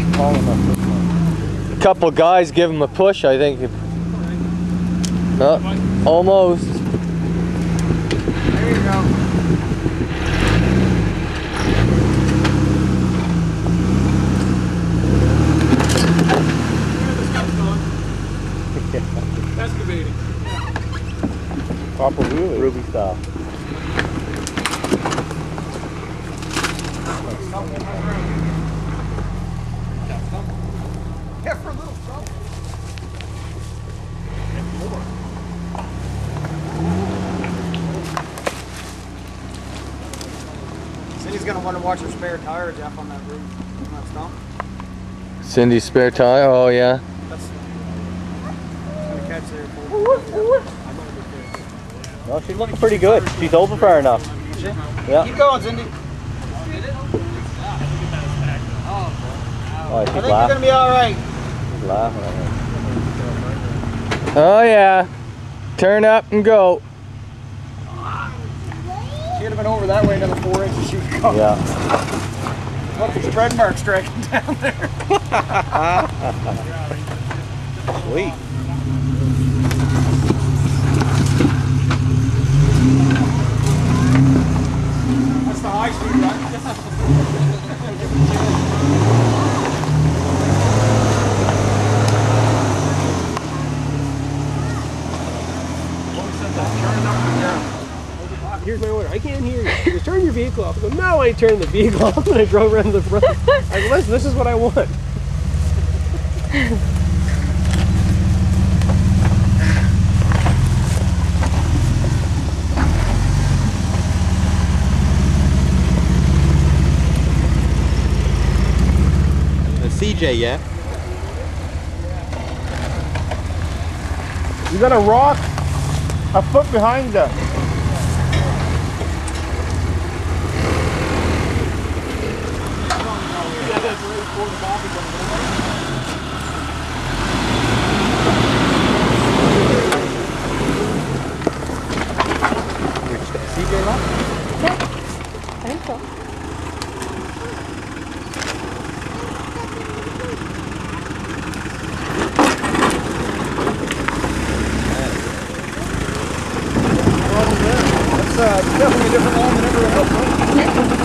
enough. Couple guys give him a push, I think. Oh, almost. There you go. Proper wheelie. Ruby style. Yeah, for a little trouble. Cindy's gonna want to watch her spare tire, Jeff, on that roof, on that stump. Cindy's spare tire. Oh yeah. That's it's gonna catch there. For Well, she's looking pretty good. She's over far enough. Yeah. Keep going, Cindy. Oh, I she's think you're gonna be all right. She's laughing. Oh yeah. Turn up and go. She have been over that way another four inches. She would go. Yeah. Look, there's tread marks dragging down there. Sweet. That's the high speed, right? Here's my order. I can't hear you. You turn your vehicle off. I go, no, I ain't turning the vehicle off. And I drove around the front. I go, listen, this is what I want. Uh, the CJ yet? You got a rock a foot behind us. different line than everyone else.